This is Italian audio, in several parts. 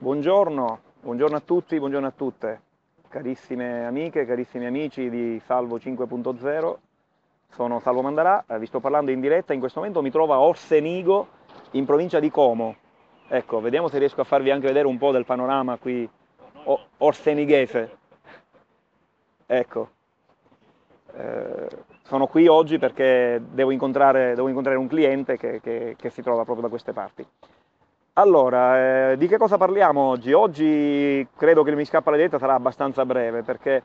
Buongiorno, buongiorno a tutti, buongiorno a tutte, carissime amiche, carissimi amici di Salvo 5.0, sono Salvo Mandarà, eh, vi sto parlando in diretta, in questo momento mi trovo a Orsenigo, in provincia di Como. Ecco, vediamo se riesco a farvi anche vedere un po' del panorama qui orsenighese. Ecco, eh, sono qui oggi perché devo incontrare, devo incontrare un cliente che, che, che si trova proprio da queste parti. Allora, eh, di che cosa parliamo oggi? Oggi credo che mi scappa la diretta sarà abbastanza breve perché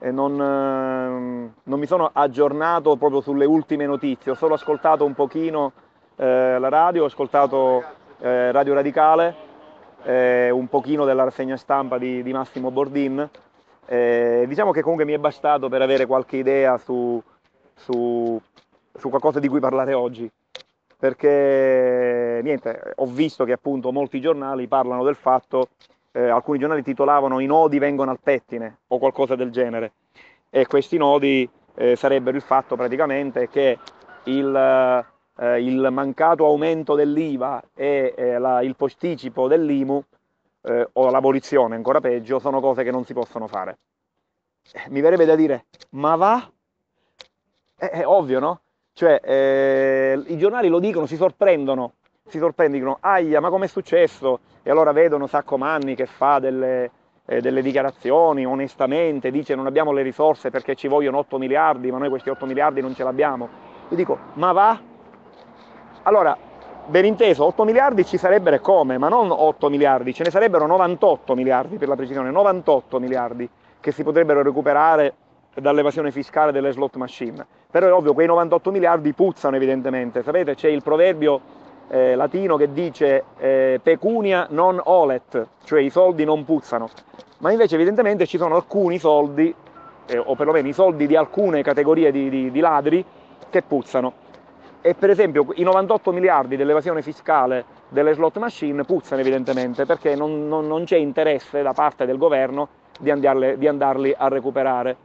eh, non, eh, non, mi sono aggiornato proprio sulle ultime notizie, ho solo ascoltato un pochino eh, la radio, ho ascoltato eh, Radio Radicale, eh, un pochino della rassegna stampa di, di Massimo Bordin. diciamo che comunque mi è bastato per avere qualche idea su, su, su qualcosa di cui parlare oggi perché niente, ho visto che appunto molti giornali parlano del fatto, eh, alcuni giornali titolavano i nodi vengono al pettine o qualcosa del genere e questi nodi eh, sarebbero il fatto praticamente che il, eh, il mancato aumento dell'IVA e eh, la, il posticipo dell'IMU eh, o l'abolizione ancora peggio sono cose che non si possono fare. Mi verrebbe da dire, ma va? È ovvio, no? Cioè, eh, i giornali lo dicono, si sorprendono, si sorprendono, aia, ma com'è successo? E allora vedono Sacco Manni che fa delle, eh, delle dichiarazioni onestamente, dice non abbiamo le risorse perché ci vogliono 8 miliardi, ma noi questi 8 miliardi non ce l'abbiamo. Io dico, ma va? Allora, ben inteso, 8 miliardi ci sarebbero come? Ma non 8 miliardi, ce ne sarebbero 98 miliardi per la precisione, 98 miliardi che si potrebbero recuperare dall'evasione fiscale delle slot machine. Però è ovvio, quei 98 miliardi puzzano evidentemente. Sapete, c'è il proverbio eh, latino che dice eh, pecunia non olet, cioè i soldi non puzzano. Ma invece evidentemente ci sono alcuni soldi, eh, o perlomeno i soldi di alcune categorie di, di, di ladri, che puzzano. E per esempio i 98 miliardi dell'evasione fiscale delle slot machine puzzano evidentemente perché non, non, non c'è interesse da parte del governo di, andarle, di andarli a recuperare.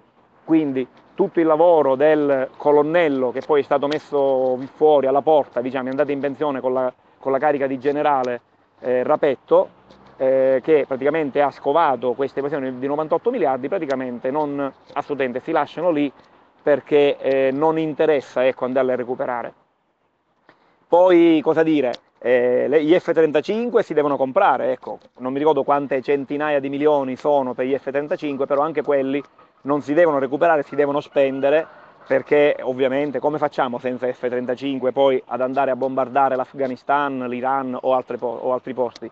Quindi tutto il lavoro del colonnello che poi è stato messo fuori alla porta, diciamo, è andato in pensione con la, con la carica di generale eh, Rapetto, eh, che praticamente ha scovato queste evasioni di 98 miliardi, praticamente non, assolutamente si lasciano lì perché eh, non interessa ecco, andarle a recuperare. Poi cosa dire? Eh, gli F-35 si devono comprare, ecco, non mi ricordo quante centinaia di milioni sono per gli F-35, però anche quelli non si devono recuperare, si devono spendere perché ovviamente come facciamo senza F-35 poi ad andare a bombardare l'Afghanistan, l'Iran o, o, altri posti?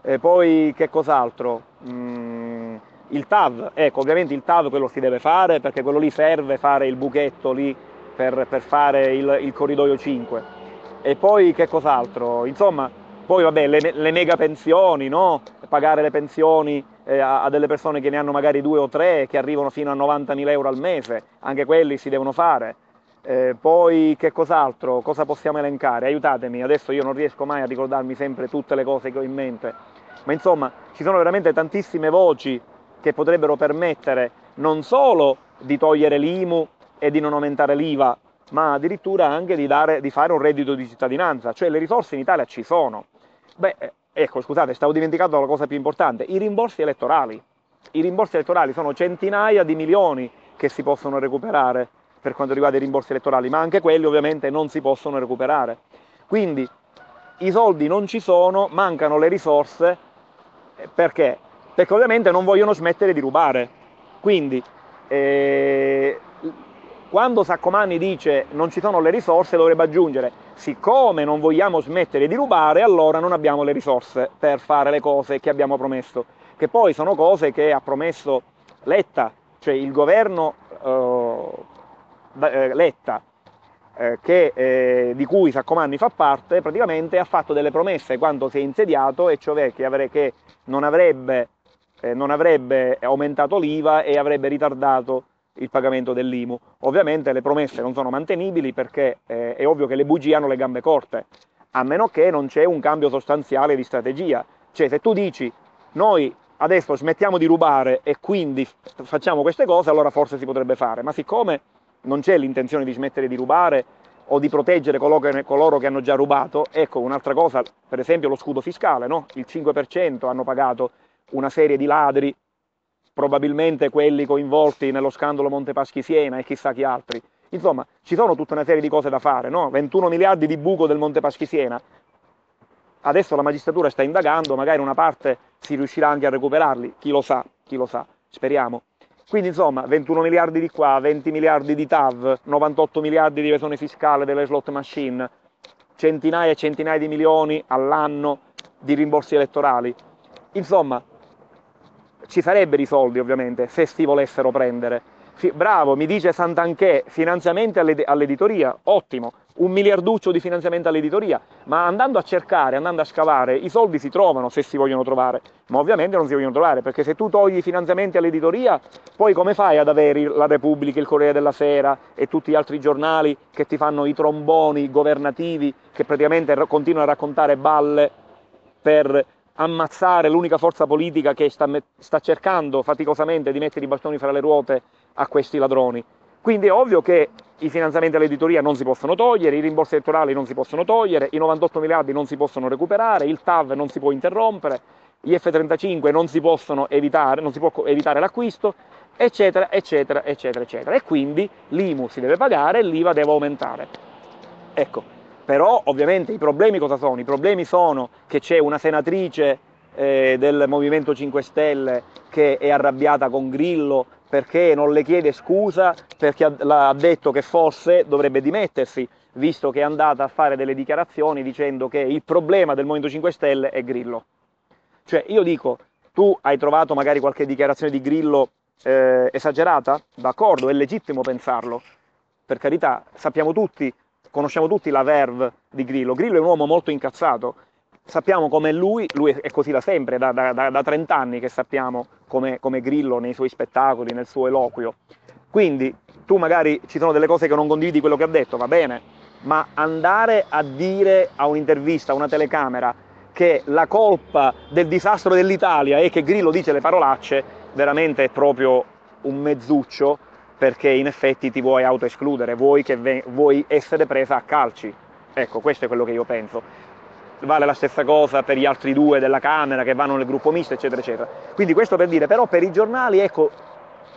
E poi che cos'altro? Mm, il TAV, ecco ovviamente il TAV quello si deve fare perché quello lì serve fare il buchetto lì per, per fare il, il corridoio 5. E poi che cos'altro? Insomma, poi vabbè, le, le mega pensioni, no? Pagare le pensioni eh, a, delle persone che ne hanno magari due o tre, che arrivano fino a 90.000 euro al mese, anche quelli si devono fare. Eh, poi che cos'altro? Cosa possiamo elencare? Aiutatemi, adesso io non riesco mai a ricordarmi sempre tutte le cose che ho in mente, ma insomma ci sono veramente tantissime voci che potrebbero permettere non solo di togliere l'IMU e di non aumentare l'IVA, ma addirittura anche di, dare, di fare un reddito di cittadinanza, cioè le risorse in Italia ci sono. Beh, ecco, scusate, stavo dimenticando la cosa più importante, i rimborsi elettorali. I rimborsi elettorali sono centinaia di milioni che si possono recuperare per quanto riguarda i rimborsi elettorali, ma anche quelli ovviamente non si possono recuperare. Quindi i soldi non ci sono, mancano le risorse, eh, perché? Perché ovviamente non vogliono smettere di rubare. Quindi eh, quando Saccomanni dice non ci sono le risorse dovrebbe aggiungere siccome non vogliamo smettere di rubare allora non abbiamo le risorse per fare le cose che abbiamo promesso, che poi sono cose che ha promesso Letta, cioè il governo eh, eh Letta eh, che, eh, di cui Saccomanni fa parte, praticamente ha fatto delle promesse quando si è insediato, e cioè che, avre, che non, avrebbe, eh, non avrebbe aumentato l'IVA e avrebbe ritardato il pagamento dell'IMU. Ovviamente le promesse non sono mantenibili perché eh, è ovvio che le bugie hanno le gambe corte, a meno che non c'è un cambio sostanziale di strategia. Cioè se tu dici noi adesso smettiamo di rubare e quindi facciamo queste cose, allora forse si potrebbe fare, ma siccome non c'è l'intenzione di smettere di rubare o di proteggere coloro che hanno già rubato. Ecco, un'altra cosa, per esempio lo scudo fiscale, no? il 5% hanno pagato una serie di ladri, probabilmente quelli coinvolti nello scandalo Montepaschi Siena e chissà chi altri. Insomma, ci sono tutta una serie di cose da fare, no? 21 miliardi di buco del Montepaschi Siena. Adesso la magistratura sta indagando, magari una parte si riuscirà anche a recuperarli, chi lo sa, chi lo sa, speriamo. Quindi insomma 21 miliardi di qua, 20 miliardi di TAV, 98 miliardi di evasione fiscale delle slot machine, centinaia e centinaia di milioni all'anno di rimborsi elettorali. Insomma, ci sarebbero i soldi ovviamente se si volessero prendere. Bravo, mi dice Sant'Anché, finanziamenti all'editoria, ottimo, un miliarduccio di finanziamento all'editoria, ma andando a cercare, andando a scavare, i soldi si trovano se si vogliono trovare, ma ovviamente non si vogliono trovare, perché se tu togli i finanziamenti all'editoria, poi come fai ad avere la Repubblica, il Corriere della Sera e tutti gli altri giornali che ti fanno i tromboni governativi, che praticamente continuano a raccontare balle per ammazzare l'unica forza politica che sta, sta cercando faticosamente di mettere i bastoni fra le ruote a questi ladroni. Quindi è ovvio che i finanziamenti all'editoria non si possono togliere, i rimborsi elettorali non si possono togliere, i 98 miliardi non si possono recuperare, il TAV non si può interrompere, gli F-35 non si possono evitare, non si può evitare l'acquisto, eccetera, eccetera, eccetera, eccetera. E quindi l'IMU si deve pagare e l'IVA deve aumentare. Ecco, però ovviamente i problemi cosa sono? I problemi sono che c'è una senatrice eh, del Movimento 5 Stelle che è arrabbiata con Grillo perché non le chiede scusa, perché ha detto che forse dovrebbe dimettersi, visto che è andata a fare delle dichiarazioni dicendo che il problema del Movimento 5 Stelle è Grillo. Cioè io dico, tu hai trovato magari qualche dichiarazione di Grillo eh, esagerata? D'accordo, è legittimo pensarlo, per carità, sappiamo tutti, conosciamo tutti la verve di Grillo. Grillo è un uomo molto incazzato, sappiamo come lui, lui è così da sempre, da, da, da 30 anni che sappiamo come, come Grillo nei suoi spettacoli, nel suo eloquio. Quindi tu magari ci sono delle cose che non condividi quello che ha detto, va bene, ma andare a dire a un'intervista, a una telecamera, che la colpa del disastro dell'Italia è che Grillo dice le parolacce, veramente è proprio un mezzuccio, perché in effetti ti vuoi autoescludere, vuoi, che vuoi essere presa a calci. Ecco, questo è quello che io penso vale la stessa cosa per gli altri due della Camera che vanno nel gruppo misto, eccetera, eccetera. Quindi questo per dire, però per i giornali, ecco,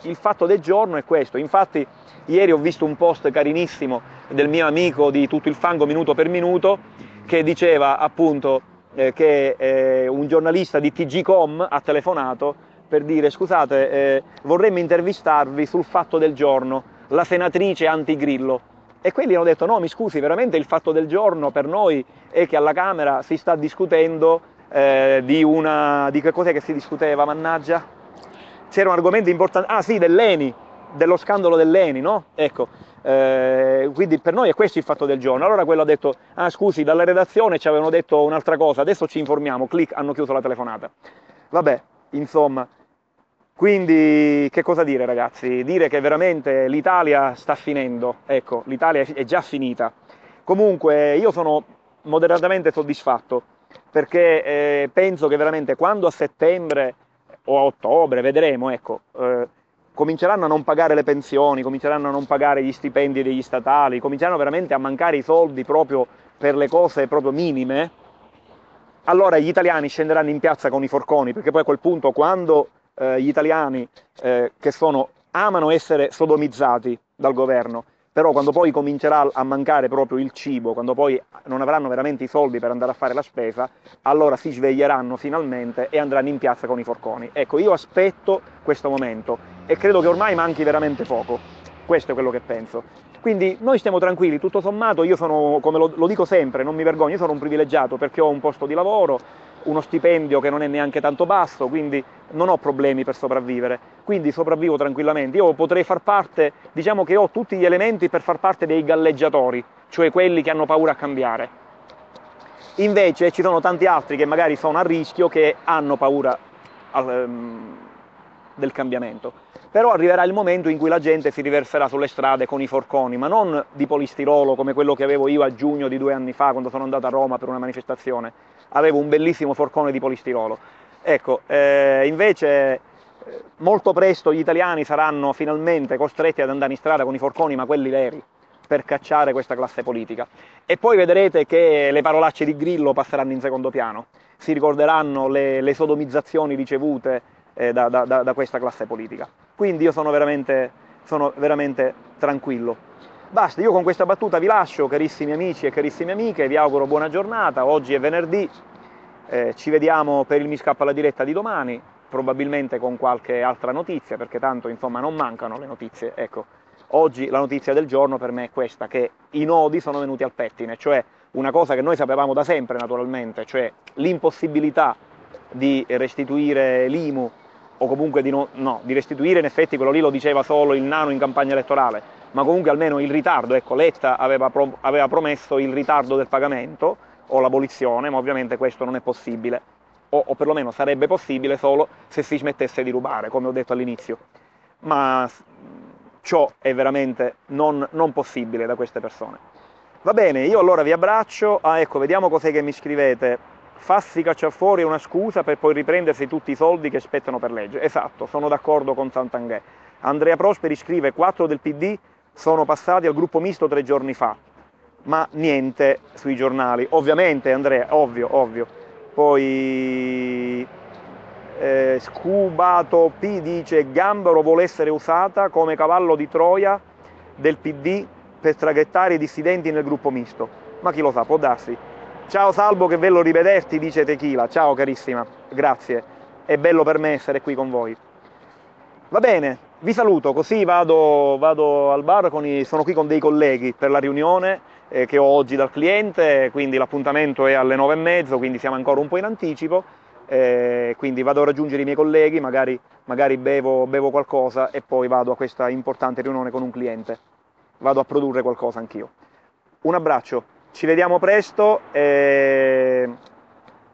il fatto del giorno è questo. Infatti ieri ho visto un post carinissimo del mio amico di Tutto il Fango minuto per minuto che diceva appunto eh, che eh, un giornalista di TGCom ha telefonato per dire scusate eh, vorremmo intervistarvi sul fatto del giorno, la senatrice anti-grillo e quelli hanno detto no, mi scusi, veramente il fatto del giorno per noi è che alla Camera si sta discutendo eh, di una... di che cos'è che si discuteva, mannaggia? C'era un argomento importante, ah sì, dell'ENI, dello scandalo dell'ENI, no? Ecco, eh, quindi per noi è questo il fatto del giorno. Allora quello ha detto, ah scusi, dalla redazione ci avevano detto un'altra cosa, adesso ci informiamo, clic, hanno chiuso la telefonata. Vabbè, insomma, quindi che cosa dire ragazzi? Dire che veramente l'Italia sta finendo, ecco, l'Italia è già finita. Comunque io sono moderatamente soddisfatto perché eh, penso che veramente quando a settembre o a ottobre, vedremo, ecco, eh, cominceranno a non pagare le pensioni, cominceranno a non pagare gli stipendi degli statali, cominceranno veramente a mancare i soldi proprio per le cose proprio minime, allora gli italiani scenderanno in piazza con i forconi, perché poi a quel punto quando eh, gli italiani eh, che sono, amano essere sodomizzati dal governo, però quando poi comincerà a mancare proprio il cibo, quando poi non avranno veramente i soldi per andare a fare la spesa, allora si sveglieranno finalmente e andranno in piazza con i forconi. Ecco, io aspetto questo momento e credo che ormai manchi veramente poco. Questo è quello che penso. Quindi noi stiamo tranquilli, tutto sommato io sono, come lo, lo dico sempre, non mi vergogno, io sono un privilegiato perché ho un posto di lavoro, uno stipendio che non è neanche tanto basso, quindi non ho problemi per sopravvivere, quindi sopravvivo tranquillamente. Io potrei far parte, diciamo che ho tutti gli elementi per far parte dei galleggiatori, cioè quelli che hanno paura a cambiare. Invece ci sono tanti altri che magari sono a rischio, che hanno paura um, del cambiamento. Però arriverà il momento in cui la gente si riverserà sulle strade con i forconi, ma non di polistirolo come quello che avevo io a giugno di due anni fa quando sono andato a Roma per una manifestazione. Avevo un bellissimo forcone di polistirolo. Ecco, eh, invece eh, molto presto gli italiani saranno finalmente costretti ad andare in strada con i forconi, ma quelli veri, per cacciare questa classe politica. E poi vedrete che le parolacce di Grillo passeranno in secondo piano, si ricorderanno le, le sodomizzazioni ricevute eh, da, da, da, questa classe politica. Quindi io sono veramente, sono veramente tranquillo. Basta, io con questa battuta vi lascio, carissimi amici e carissime amiche, vi auguro buona giornata, oggi è venerdì, eh, ci vediamo per il Mi Scappa la diretta di domani, probabilmente con qualche altra notizia, perché tanto insomma non mancano le notizie. Ecco, oggi la notizia del giorno per me è questa, che i nodi sono venuti al pettine, cioè una cosa che noi sapevamo da sempre naturalmente, cioè l'impossibilità di restituire l'IMU o comunque di, no, no, di restituire in effetti quello lì lo diceva solo il nano in campagna elettorale, ma comunque almeno il ritardo, ecco Letta aveva, pro, aveva promesso il ritardo del pagamento o l'abolizione, ma ovviamente questo non è possibile, o, o perlomeno sarebbe possibile solo se si smettesse di rubare, come ho detto all'inizio, ma ciò è veramente non, non possibile da queste persone. Va bene, io allora vi abbraccio, ah ecco, vediamo cos'è che mi scrivete, fassi cacciare fuori una scusa per poi riprendersi tutti i soldi che spettano per legge. Esatto, sono d'accordo con Sant'Anghè. Andrea Prosperi scrive 4 del PD sono passati al gruppo misto tre giorni fa, ma niente sui giornali. Ovviamente Andrea, ovvio, ovvio. Poi eh, Scubato P dice Gambero vuole essere usata come cavallo di Troia del PD per traghettare i dissidenti nel gruppo misto. Ma chi lo sa, può darsi. Ciao Salvo, che bello rivederti, dice Tequila. Ciao carissima, grazie. È bello per me essere qui con voi. Va bene, vi saluto, così vado, vado al bar, i, sono qui con dei colleghi per la riunione eh, che ho oggi dal cliente, quindi l'appuntamento è alle nove e mezzo, quindi siamo ancora un po' in anticipo. Eh, quindi vado a raggiungere i miei colleghi, magari, magari bevo, bevo qualcosa e poi vado a questa importante riunione con un cliente. Vado a produrre qualcosa anch'io. Un abbraccio. Ci vediamo presto e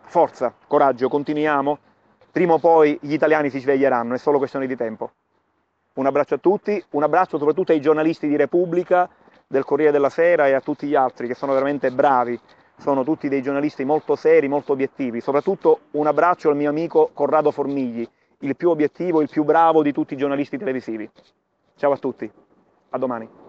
forza, coraggio, continuiamo. Prima o poi gli italiani si sveglieranno, è solo questione di tempo. Un abbraccio a tutti, un abbraccio soprattutto ai giornalisti di Repubblica, del Corriere della Sera e a tutti gli altri che sono veramente bravi, sono tutti dei giornalisti molto seri, molto obiettivi. Soprattutto un abbraccio al mio amico Corrado Formigli, il più obiettivo, il più bravo di tutti i giornalisti televisivi. Ciao a tutti, a domani.